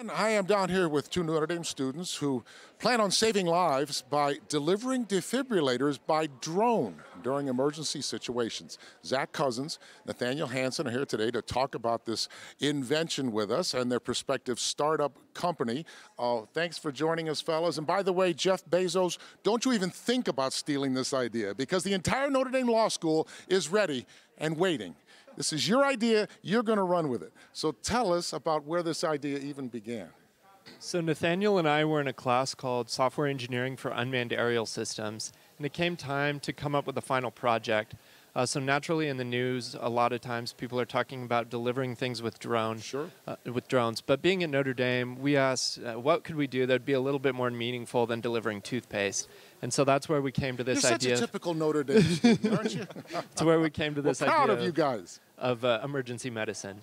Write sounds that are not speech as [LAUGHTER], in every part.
And I am down here with two Notre Dame students who plan on saving lives by delivering defibrillators by drone during emergency situations. Zach Kousens, Nathaniel Hanson are here today to talk about this invention with us and their prospective startup company. Uh, thanks for joining us, fellas. And by the way, Jeff Bezos, don't you even think about stealing this idea because the entire Notre Dame Law School is ready and waiting. This is your idea, you're going to run with it. So tell us about where this idea even began. So, Nathaniel and I were in a class called Software Engineering for Unmanned Aerial Systems, and it came time to come up with a final project. Uh, so naturally, in the news, a lot of times people are talking about delivering things with drones. Sure. Uh, with drones, but being at Notre Dame, we asked, uh, what could we do that'd be a little bit more meaningful than delivering toothpaste? And so that's where we came to this You're idea. such a typical Notre Dame student, aren't you? [LAUGHS] to where we came to this We're proud idea of you guys. Of uh, emergency medicine.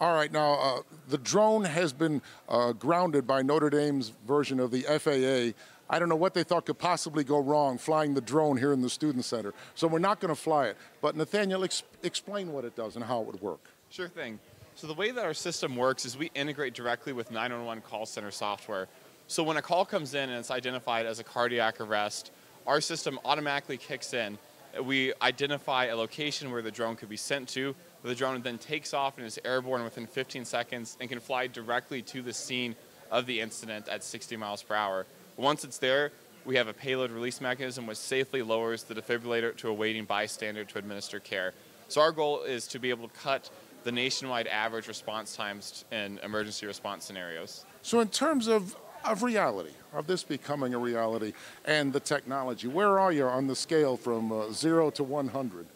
All right, now uh, the drone has been uh, grounded by Notre Dame's version of the FAA. I don't know what they thought could possibly go wrong flying the drone here in the Student Center. So we're not going to fly it. But Nathaniel, ex- explain what it does and how it would work. Sure thing. So the way that our system works is we integrate directly with 911 call center software. So when a call comes in and it's identified as a cardiac arrest, our system automatically kicks in. We identify a location where the drone could be sent to. The drone then takes off and is airborne within 15 seconds and can fly directly to the scene of the incident at 60 miles per hour. Once it's there, we have a payload release mechanism which safely lowers the defibrillator to a waiting bystander to administer care. So our goal is to be able to cut the nationwide average response times in emergency response scenarios. So, in terms of, of reality, of this becoming a reality and the technology, where are you on the scale from uh, zero to 100?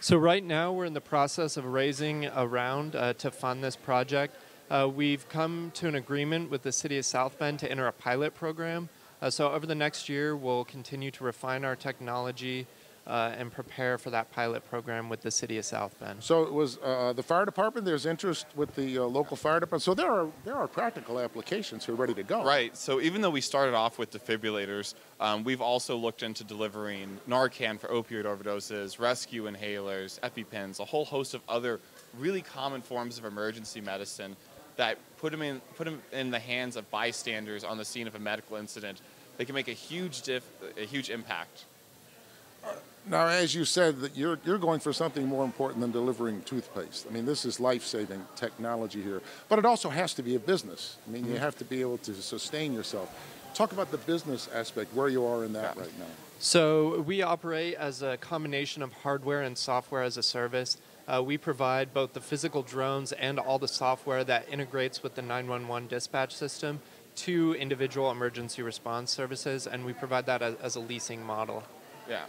So right now we're in the process of raising a round uh, to fund this project. Uh, we've come to an agreement with the city of South Bend to enter a pilot program. Uh, so over the next year, we'll continue to refine our technology uh, and prepare for that pilot program with the city of South Bend. So it was uh, the fire department. There's interest with the uh, local fire department. So there are there are practical applications here ready to go. Right. So even though we started off with defibrillators, um, we've also looked into delivering Narcan for opioid overdoses, rescue inhalers, EpiPens, a whole host of other really common forms of emergency medicine that put them in put them in the hands of bystanders on the scene of a medical incident. They can make a huge diff, a huge impact. Now, as you said, that you're you're going for something more important than delivering toothpaste. I mean, this is life-saving technology here, but it also has to be a business. I mean, you have to be able to sustain yourself. Talk about the business aspect, where you are in that Yeah. right now. So we operate as a combination of hardware and software as a service. Uh, we provide both the physical drones and all the software that integrates with the 911 dispatch system to individual emergency response services, and we provide that as, as a leasing model. Yeah.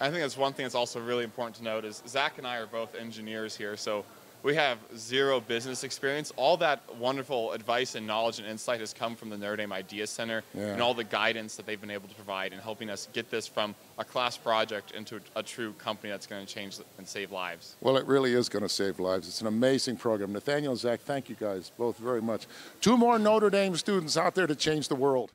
I think that's one thing that's also really important to note is Zach and I are both engineers here, so we have zero business experience. All that wonderful advice and knowledge and insight has come from the Notre Dame Idea Center Yeah. and all the guidance that they've been able to provide in helping us get this from a class project into a true company that's going to change and save lives. Well, it really is going to save lives. It's an amazing program. Nathaniel and Zach, thank you guys both very much. Two more Notre Dame students out there to change the world.